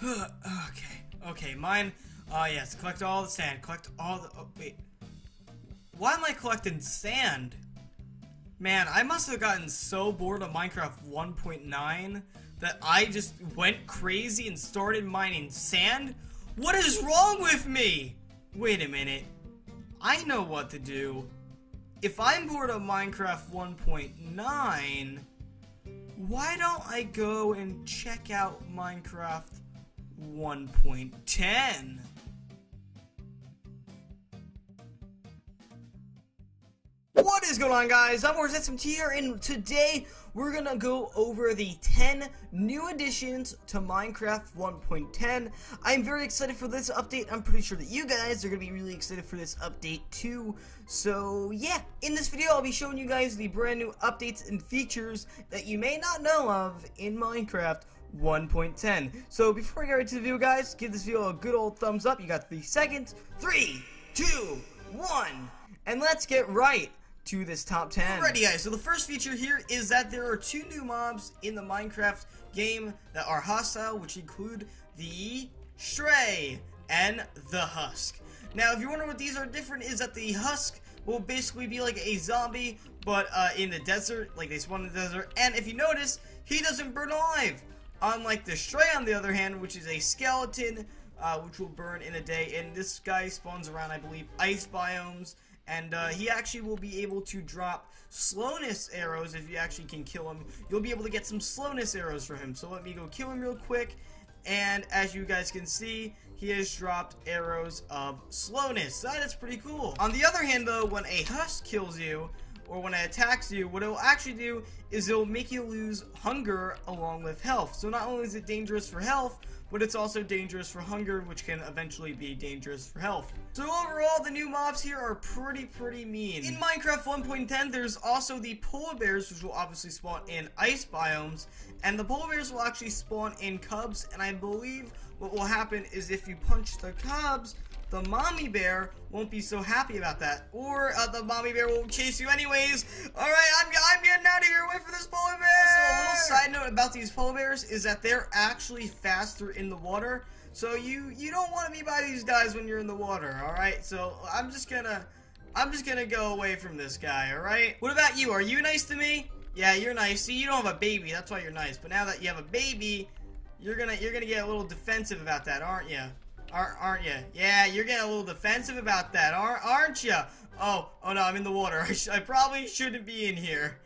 okay, okay, mine. Uh, yes, collect all the sand. Collect all the. Oh, wait. Why am I collecting sand? Man, I must have gotten so bored of Minecraft 1.9 that I just went crazy and started mining sand? What is wrong with me? Wait a minute. I know what to do. If I'm bored of Minecraft 1.9, why don't I go and check out Minecraft 1.10? What is going on guys? I'm SMT here and today we're gonna go over the 10 new additions to Minecraft 1.10. I'm very excited for this update. I'm pretty sure that you guys are gonna be really excited for this update too. So yeah, in this video I'll be showing you guys the brand new updates and features that you may not know of in Minecraft 1.10. So before we get right to the video guys, give this video a good old thumbs up. You got three seconds. Three, two, one, and let's get right to this top 10. Alrighty guys, so the first feature here is that there are two new mobs in the Minecraft game that are hostile, which include the Stray and the Husk. Now, if you're wondering what these are different, is that the Husk will basically be like a zombie, but uh, in the desert, like they spawn in the desert, and if you notice, he doesn't burn alive. Unlike the Stray, on the other hand, which is a skeleton, uh, which will burn in a day, and this guy spawns around, I believe, ice biomes, and uh, he actually will be able to drop slowness arrows if you actually can kill him. You'll be able to get some slowness arrows for him. So let me go kill him real quick. And as you guys can see, he has dropped arrows of slowness. That is pretty cool. On the other hand though, when a husk kills you, or when it attacks you, what it will actually do is it will make you lose hunger along with health. So not only is it dangerous for health, but it's also dangerous for hunger, which can eventually be dangerous for health. So overall, the new mobs here are pretty, pretty mean. In Minecraft 1.10, there's also the polar bears, which will obviously spawn in ice biomes, and the polar bears will actually spawn in cubs, and I believe what will happen is if you punch the cubs, the mommy bear won't be so happy about that. Or uh, the mommy bear will chase you anyways. Alright, I'm, I'm getting out of here. Wait for this polar bear. So a little side note about these polar bears is that they're actually faster in the water. So you, you don't want to be by these guys when you're in the water, alright? So I'm just gonna... I'm just gonna go away from this guy, alright? What about you? Are you nice to me? Yeah, you're nice. See, you don't have a baby, that's why you're nice. But now that you have a baby, you're gonna you're gonna get a little defensive about that, aren't you? Aren't, you? Yeah, you're getting a little defensive about that, aren't, aren't you? Oh, oh no, I'm in the water. I, I probably shouldn't be in here.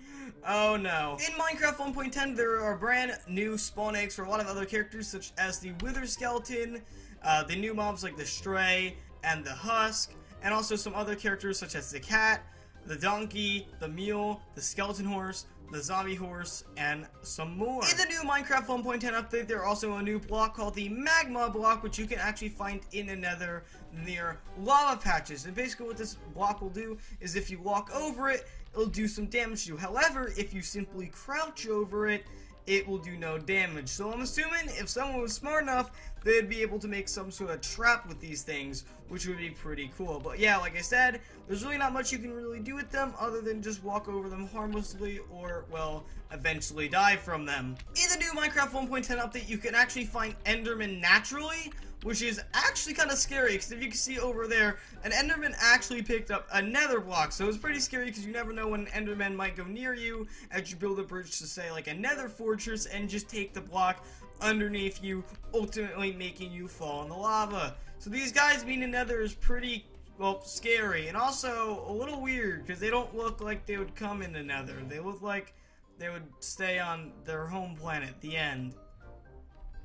Oh no. In Minecraft 1.10, there are brand new spawn eggs for a lot of other characters, such as the Wither Skeleton, uh, the new mobs like the Stray, and the Husk, and also some other characters such as the Cat, the Donkey, the Mule, the Skeleton Horse, the zombie horse, and some more. In the new Minecraft 1.10 update, there's also a new block called the Magma block, which you can actually find in the nether near lava patches. And basically what this block will do is if you walk over it, it'll do some damage to you. However, if you simply crouch over it, it will do no damage. So I'm assuming if someone was smart enough, they'd be able to make some sort of trap with these things, which would be pretty cool. But yeah, like I said, there's really not much you can really do with them other than just walk over them harmlessly or, well, eventually die from them. In the new Minecraft 1.10 update, you can actually find Enderman naturally, which is actually kind of scary because if you can see over there, an Enderman actually picked up a nether block. So it's pretty scary because you never know when an Enderman might go near you as you build a bridge to say like a nether fortress and just take the block underneath you, ultimately making you fall in the lava. So these guys being in nether is pretty well, scary, and also a little weird, because they don't look like they would come in the nether. They look like they would stay on their home planet, the end.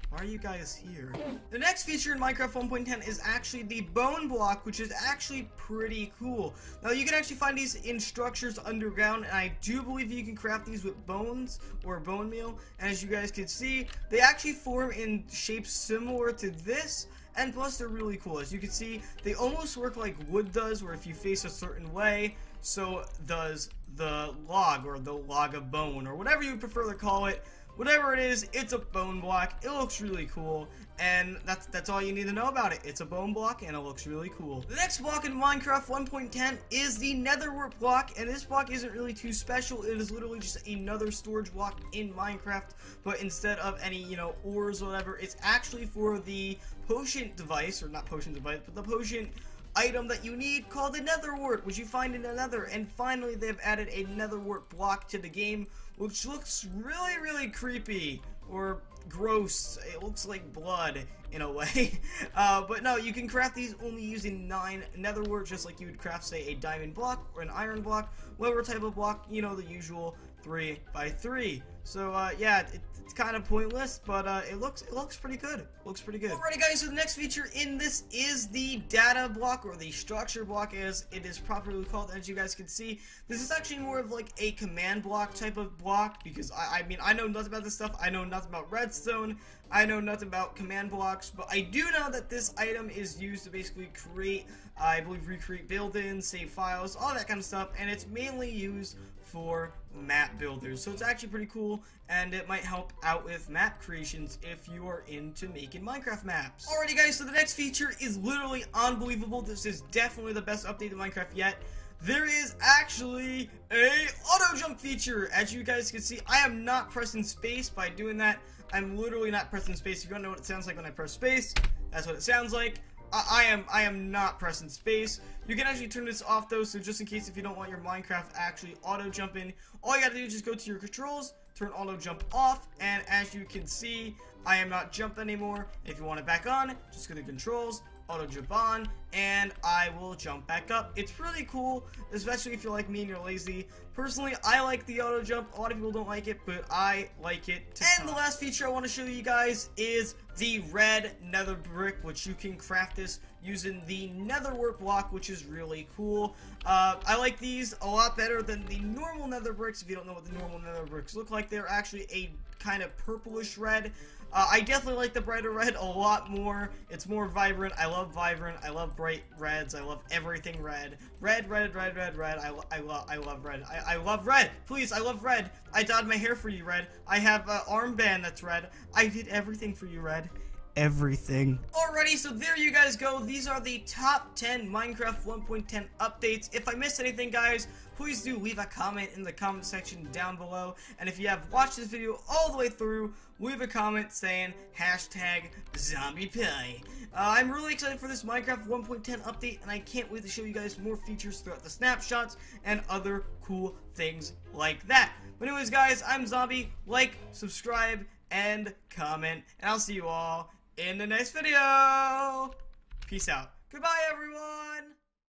Why are you guys here? The next feature in Minecraft 1.10 is actually the bone block, which is actually pretty cool. Now, you can actually find these in structures underground, and I do believe you can craft these with bones or bone meal. And as you guys can see, they actually form in shapes similar to this, and plus they're really cool. As you can see, they almost work like wood does, where if you face a certain way, so does the log, or the log of bone, or whatever you prefer to call it, whatever it is, it's a bone block. It looks really cool, and that's that's all you need to know about it. It's a bone block, and it looks really cool. The next block in Minecraft 1.10 is the Nether Wart block, and this block isn't really too special. It is literally just another storage block in Minecraft, but instead of any, you know, ores or whatever, it's actually for the potion device, or not potion device, but the potion item that you need called the nether wart, which you find in the nether. And finally, they've added a nether wart block to the game, which looks really, really creepy or gross. It looks like blood in a way. Uh, but no, you can craft these only using nine nether wart, just like you would craft, say, a diamond block or an iron block, whatever type of block, you know, the usual three by three. So uh, yeah, it, it's kind of pointless, but uh, it looks it looks pretty good. looks pretty good. Alrighty, guys. So the next feature in this is the data block or the structure block, as it is properly called. As you guys can see, this is actually more of like a command block type of block because I, I mean I know nothing about this stuff. I know nothing about redstone. I know nothing about command blocks, but I do know that this item is used to basically create, uh, I believe, recreate build-ins, save files, all that kind of stuff, and it's mainly used for map builders. So it's actually pretty cool, and it might help out with map creations if you are into making Minecraft maps. Alrighty guys, so the next feature is literally unbelievable. This is definitely the best update to Minecraft yet there is actually a auto jump feature. As you guys can see, I am not pressing space by doing that. I'm literally not pressing space. If you don't know what it sounds like when I press space, that's what it sounds like. I, I am I am not pressing space. You can actually turn this off though, so just in case if you don't want your Minecraft actually auto jumping, all you gotta do is just go to your controls, turn auto jump off, and as you can see, I am not jumping anymore. If you want it back on, just go to controls, auto jump on, and I will jump back up. It's really cool, especially if you're like me and you're lazy. Personally, I like the auto jump. A lot of people don't like it, but I like it. and the last feature I want to show you guys is the red nether brick, which you can craft this using the nether wart block, which is really cool. Uh, I like these a lot better than the normal nether bricks. If you don't know what the normal nether bricks look like, they're actually a kind of purplish red. Uh, I definitely like the brighter red a lot more. It's more vibrant. I love vibrant. I love bright reds. I love everything red. Red, red, red, red, red. I, I, love I love red. I, I love red. Please, I love red. I dyed my hair for you, red. I have an armband that's red. I did everything for you, red everything. Alrighty, so there you guys go. These are the top 10 Minecraft 1.10 updates. If I missed anything, guys, please do leave a comment in the comment section down below. And if you have watched this video all the way through, leave a comment saying hashtag zombie pie. Uh, I'm really excited for this Minecraft 1.10 update, and I can't wait to show you guys more features throughout the snapshots and other cool things like that. But anyways, guys, I'm Zombie. Like, subscribe, and comment, and I'll see you all in the next video. Peace out. Goodbye, everyone.